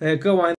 哎，割完。